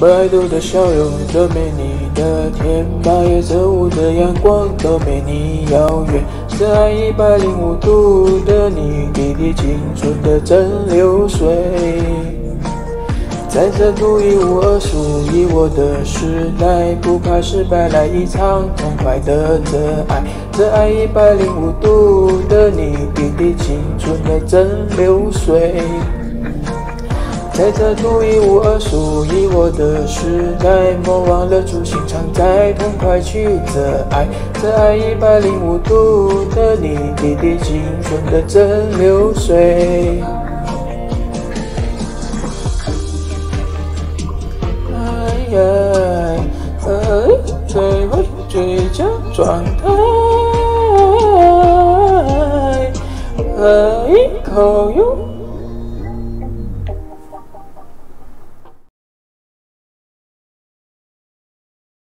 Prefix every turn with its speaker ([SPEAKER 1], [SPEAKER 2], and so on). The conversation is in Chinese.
[SPEAKER 1] 百度的笑容都没你的甜，八月正午的阳光都没你遥远。深爱一百零五度的你，滴滴青春的蒸馏水。在这独一无二属于我的时代，不怕失败，来一场痛快的热爱。热爱一百零五度的你，滴滴青春的蒸馏水。在这独一无二属于我的时代，莫忘了初心，常在痛快去热爱。热爱一百零五度的你，滴滴青春的真流水。最后最佳状态，喝一口又。